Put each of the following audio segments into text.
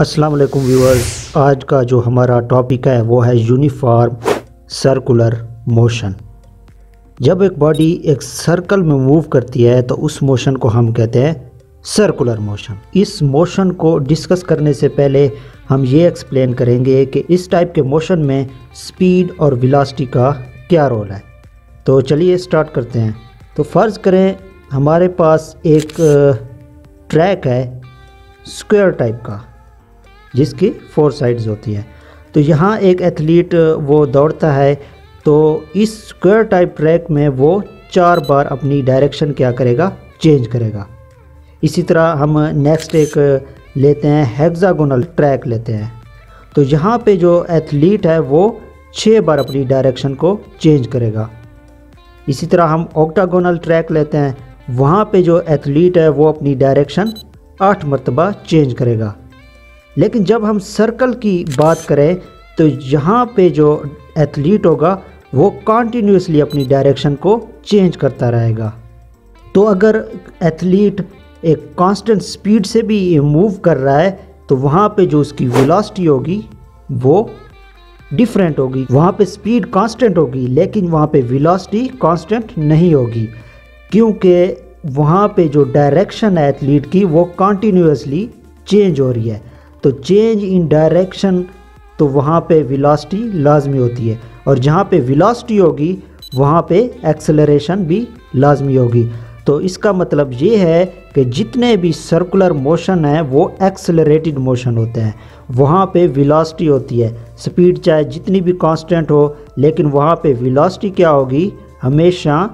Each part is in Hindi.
अस्सलाम वालेकुम व्यूअर्स, आज का जो हमारा टॉपिक है, वो है यूनिफॉर्म सर्कुलर मोशन जब एक बॉडी एक सर्कल में मूव करती है तो उस मोशन को हम कहते हैं सर्कुलर मोशन इस मोशन को डिस्कस करने से पहले हम ये एक्सप्लेन करेंगे कि इस टाइप के मोशन में स्पीड और विलासिटी का क्या रोल है. तो चलिए स्टार्ट करते हैं. तो फ़र्ज़ करें, हमारे पास एक ट्रैक है स्क्वायर टाइप का. जिसकी फोर साइड्स होती है। तो यहाँ एक एथलीट वो दौड़ता है तो इस स्क्वायर टाइप ट्रैक में वो चार बार अपनी डायरेक्शन क्या करेगा? चेंज करेगा। इसी तरह हम नेक्स्ट एक लेते हैं हेक्सागोनल ट्रैक लेते हैं। तो यहाँ पे जो एथलीट है, वो छः बार अपनी डायरेक्शन को चेंज करेगा। इसी तरह हम ऑक्टागोनल ट्रैक लेते हैं। वहाँ पे जो एथलीट है, वो अपनी डायरेक्शन आठ मरतबा चेंज करेगा। लेकिन जब हम सर्कल की बात करें तो यहाँ पे जो एथलीट होगा, वो कॉन्टीन्यूसली अपनी डायरेक्शन को चेंज करता रहेगा। तो अगर एथलीट एक कांस्टेंट स्पीड से भी मूव कर रहा है तो वहाँ पे जो उसकी वेलोसिटी होगी, वो डिफरेंट होगी। वहाँ पे स्पीड कांस्टेंट होगी, लेकिन वहाँ पे वेलोसिटी कांस्टेंट नहीं होगी, क्योंकि वहाँ पे जो डायरेक्शन है एथलीट की, वो कॉन्टीन्यूसली चेंज हो रही है। तो चेंज इन डायरेक्शन तो वहाँ पे वेलोसिटी लाजमी होती है। और जहाँ पे वेलोसिटी होगी, वहाँ पे एक्सेलरेशन भी लाजमी होगी। तो इसका मतलब ये है कि जितने भी सर्कुलर मोशन हैं, वो एक्सेलरेटेड मोशन होते हैं। वहाँ पे वेलोसिटी होती है। स्पीड चाहे जितनी भी कांस्टेंट हो, लेकिन वहाँ पे वेलोसिटी क्या होगी? हमेशा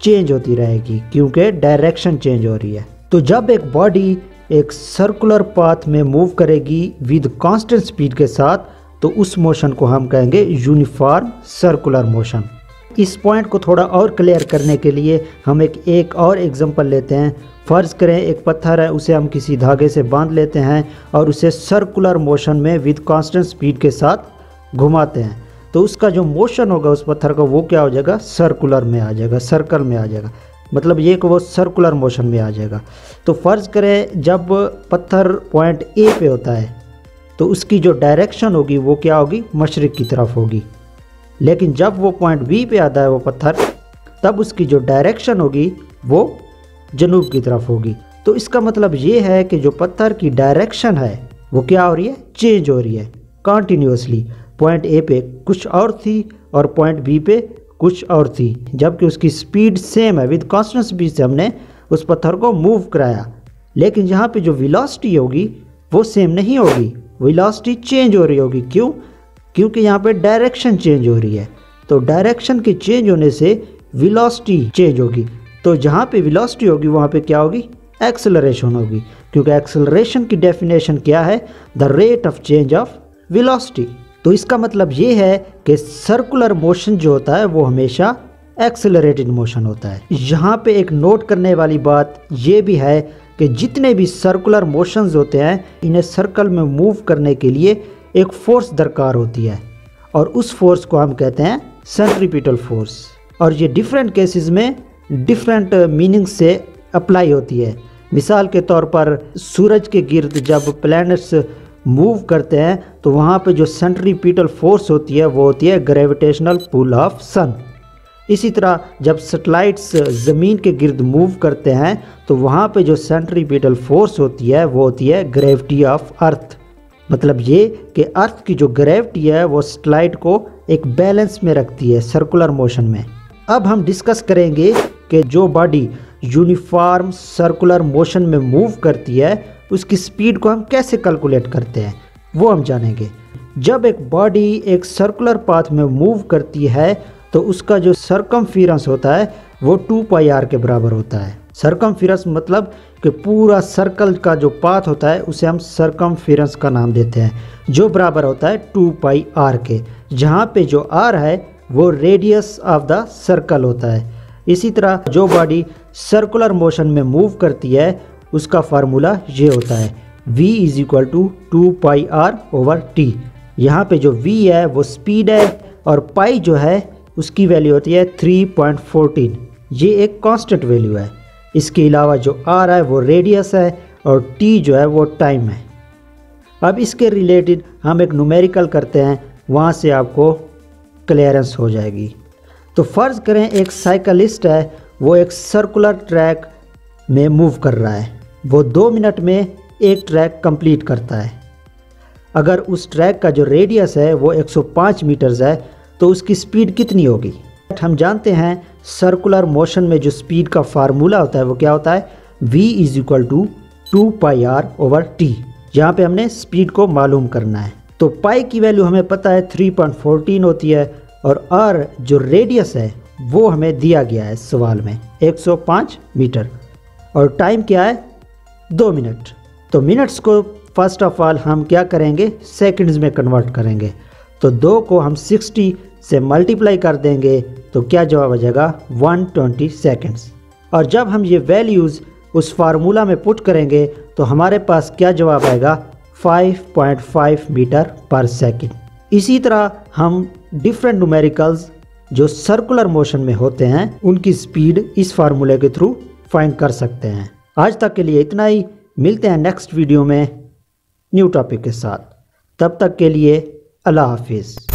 चेंज होती रहेगी, क्योंकि डायरेक्शन चेंज हो रही है। तो जब एक बॉडी एक सर्कुलर पाथ में मूव करेगी विद कांस्टेंट स्पीड के साथ तो उस मोशन को हम कहेंगे यूनिफॉर्म सर्कुलर मोशन इस पॉइंट को थोड़ा और क्लियर करने के लिए हम एक एक और एग्जांपल लेते हैं। फ़र्ज़ करें, एक पत्थर है, उसे हम किसी धागे से बाँध लेते हैं और उसे सर्कुलर मोशन में विद कांस्टेंट स्पीड के साथ घुमाते हैं। तो उसका जो मोशन होगा, उस पत्थर का, वो क्या हो जाएगा? सर्कुलर में आ जाएगा सर्कल में आ जाएगा। मतलब ये कि वो सर्कुलर मोशन में आ जाएगा। तो फ़र्ज़ करें जब पत्थर पॉइंट ए पे होता है तो उसकी जो डायरेक्शन होगी, वो क्या होगी? मशरक़ की तरफ़ होगी। लेकिन जब वो पॉइंट बी पे आता है, वो पत्थर, तब उसकी जो डायरेक्शन होगी, वो जनूब की तरफ़ होगी। तो इसका मतलब ये है कि जो पत्थर की डायरेक्शन है, वो क्या हो रही है? चेंज हो रही है कॉन्टीन्यूसली पॉइंट ए पे कुछ और थी और पॉइंट बी पे कुछ और थी, जबकि उसकी स्पीड सेम है। विद कॉन्स्टेंट स्पीड से हमने उस पत्थर को मूव कराया। लेकिन यहाँ पे जो विलासिटी होगी, वो सेम नहीं होगी। विलासिटी चेंज हो रही होगी। क्यों? क्योंकि यहाँ पे डायरेक्शन चेंज हो रही है। तो डायरेक्शन के चेंज होने से विलासिटी चेंज होगी। तो जहाँ पे विलासिटी होगी, वहाँ पे क्या होगी? एक्सेलरेशन होगी। क्योंकि एक्सेलरेशन की डेफिनेशन क्या है? The rate of change of velocity तो इसका मतलब ये है कि सर्कुलर मोशन जो होता है, वो हमेशा एक्सेलरेटेड मोशन होता है। यहाँ पे एक नोट करने वाली बात ये भी है कि जितने भी सर्कुलर मोशंस होते हैं, इन्हें सर्कल में मूव करने के लिए एक फोर्स दरकार होती है। और उस फोर्स को हम कहते हैं सेंट्रीपिटल फोर्स और ये डिफरेंट केसेस में डिफरेंट मीनिंग से अप्लाई होती है। मिसाल के तौर पर, सूरज के गिर्द जब प्लैनेट्स मूव करते हैं तो वहाँ पे जो सेंट्रीपिटल फोर्स होती है, वो होती है ग्रेविटेशनल पुल ऑफ़ सन इसी तरह जब सैटेलाइट्स ज़मीन के गिर्द मूव करते हैं तो वहाँ पे जो सेंट्रीपिटल फोर्स होती है, वो होती है ग्रेविटी ऑफ़ अर्थ मतलब ये कि अर्थ की जो ग्रेविटी है, वो सैटेलाइट को एक बैलेंस में रखती है सर्कुलर मोशन में. अब हम डिस्कस करेंगे कि जो बॉडी यूनिफॉर्म सर्कुलर मोशन में मूव करती है उसकी स्पीड को हम कैसे कैलकुलेट करते हैं, वो हम जानेंगे। जब एक बॉडी एक सर्कुलर पाथ में मूव करती है तो उसका जो सरकम होता है, वो टू पाई आर के बराबर होता है। सरकम मतलब कि पूरा सर्कल का जो पाथ होता है, उसे हम सरकम का नाम देते हैं, जो बराबर होता है टू पाई आर के। जहाँ पे जो आर है, वो रेडियस ऑफ़ द सर्कल होता है। इसी तरह जो बॉडी सर्कुलर मोशन में मूव करती है उसका फार्मूला ये होता है, v is equal to two pi r over t यहाँ पे जो v है, वो स्पीड है और पाई जो है, उसकी वैल्यू होती है 3.14 ये एक कांस्टेंट वैल्यू है। इसके अलावा जो r है, वो रेडियस है और t जो है, वो टाइम है। अब इसके रिलेटेड हम एक न्यूमेरिकल करते हैं, वहाँ से आपको क्लियरेंस हो जाएगी। तो फ़र्ज़ करें, एक साइकिलिस्ट है, वो एक सर्कुलर ट्रैक में मूव कर रहा है। वो दो मिनट में एक ट्रैक कंप्लीट करता है। अगर उस ट्रैक का जो रेडियस है वो 105 मीटर्स है तो उसकी स्पीड कितनी होगी? हम जानते हैं सर्कुलर मोशन में जो स्पीड का फार्मूला होता है, वो क्या होता है? V is equal to two pi r over t यहाँ पे हमने स्पीड को मालूम करना है। तो पाई की वैल्यू हमें पता है 3.14 होती है, और आर जो रेडियस है, वो हमें दिया गया है सवाल में 105 मीटर। और टाइम क्या है? दो मिनट। तो मिनट्स को फ़र्स्ट ऑफ़ ऑल हम क्या करेंगे? सेकंड्स में कन्वर्ट करेंगे। तो दो को हम 60 से मल्टीप्लाई कर देंगे तो क्या जवाब आ जाएगा? 120 सेकंड्स और जब हम ये वैल्यूज़ उस फार्मूला में पुट करेंगे तो हमारे पास क्या जवाब आएगा? 5.5 मीटर पर सेकंड इसी तरह हम डिफरेंट न्यूमेरिकल्स जो सर्कुलर मोशन में होते हैं, उनकी स्पीड इस फार्मूले के थ्रू फाइंड कर सकते हैं। आज तक के लिए इतना ही। मिलते हैं नेक्स्ट वीडियो में न्यू टॉपिक के साथ। तब तक के लिए अल्लाह हाफिज़।